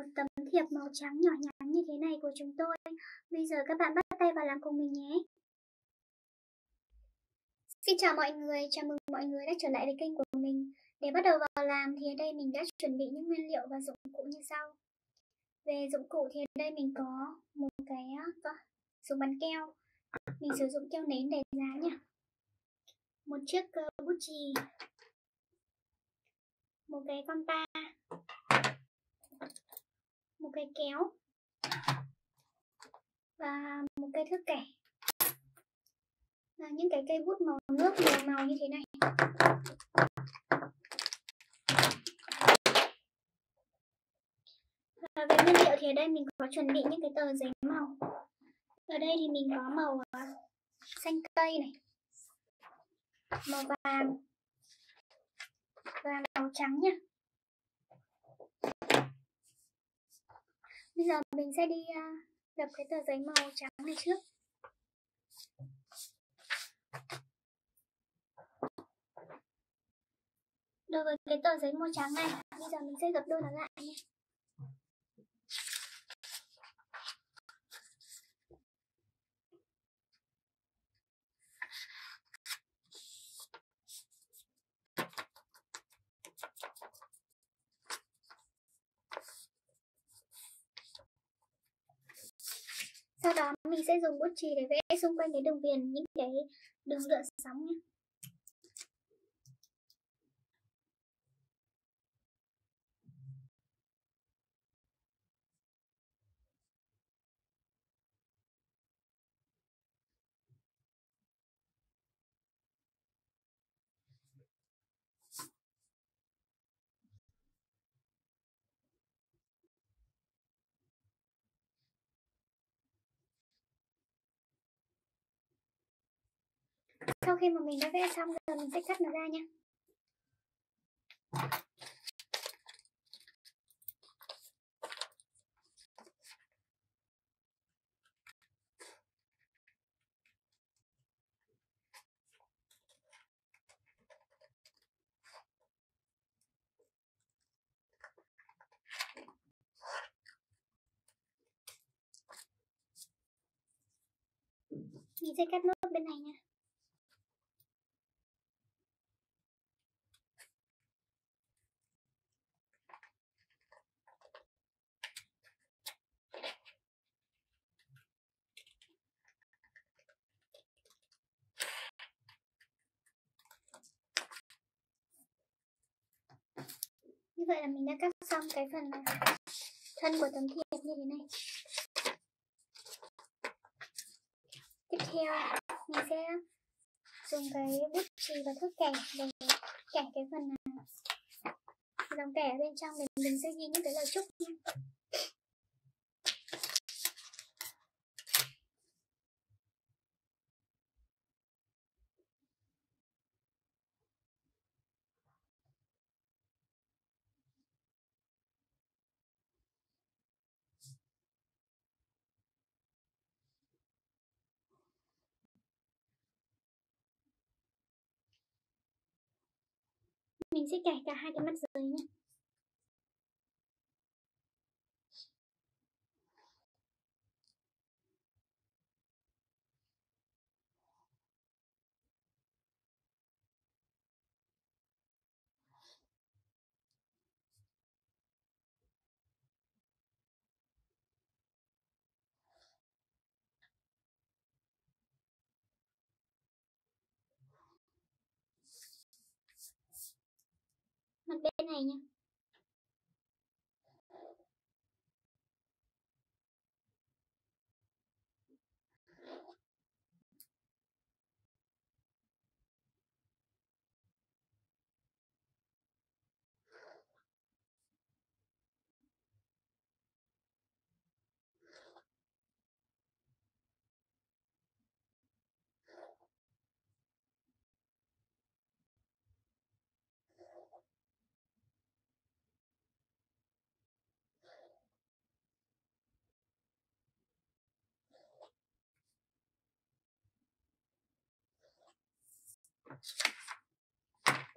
một tấm thiệp màu trắng nhỏ nhắn như thế này của chúng tôi. Bây giờ các bạn bắt tay vào làm cùng mình nhé. Xin chào mọi người, chào mừng mọi người đã trở lại với kênh của mình. Để bắt đầu vào làm thì ở đây mình đã chuẩn bị những nguyên liệu và dụng cụ như sau. Về dụng cụ thì ở đây mình có một cái có, súng bắn keo. Mình sử dụng keo nến để dán nha. Một chiếc ờ, bút chì. Một cái con ta. Cái kéo. Và một cây thước kẻ. Là những cái cây bút màu nước nhiều màu như thế này. Và về nguyên liệu thì ở đây mình có chuẩn bị những cái tờ giấy màu. Ở đây thì mình có màu à, xanh cây này, màu vàng, và màu trắng nhá bây giờ mình sẽ đi à, lập cái tờ giấy màu trắng này trước Đối với cái tờ giấy màu trắng này, bây giờ mình sẽ gập đôi nó lại nhé. Sau đó mình sẽ dùng bút chì để vẽ xung quanh cái đường viền, những cái đường lượn sóng nhé. sau khi mà mình đã vẽ xong rồi mình sẽ cắt nó ra nha. Mình sẽ cắt nốt bên này nha. Như vậy là mình đã cắt xong cái phần ờ, thân của tấm thiệp như thế này. Tiếp theo mình sẽ dùng cái bút chì và thước kẻ để kẻ cái phần ờ, dòng kẻ bên trong để mình sẽ ghi những cái lời chúc nha. Mình sẽ kẻ cả hai cái mắt dưới nhé mặt bên này nha.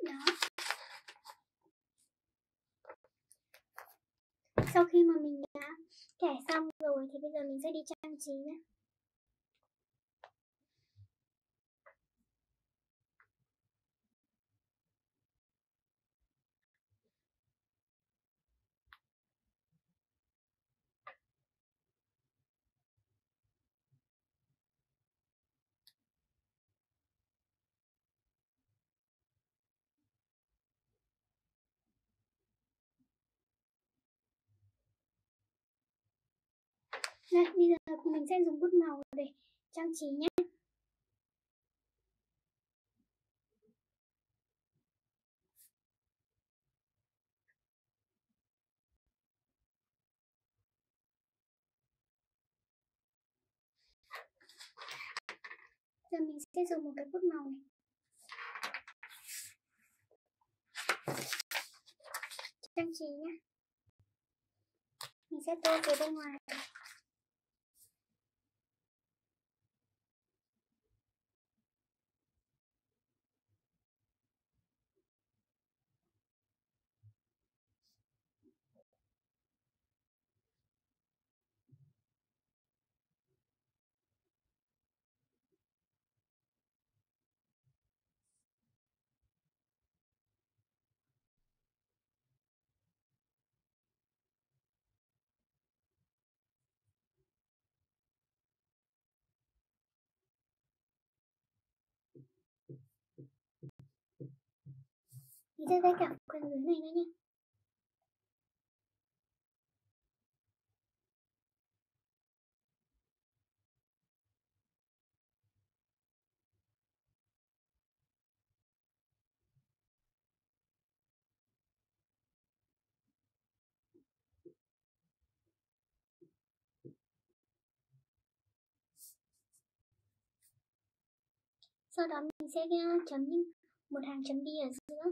Đó sau khi mà mình đã kẻ xong rồi thì bây giờ mình sẽ đi trang trí nhé. Đây, bây giờ mình sẽ dùng bút màu để trang trí nhé. Giờ mình sẽ dùng một cái bút màu này. Trang trí nhé. Mình sẽ tô phía bên ngoài. Mình sẽ vẽ cả phần dưới này nữa nhé. Sau đó mình sẽ ờ, chấm một hàng chấm đi ở giữa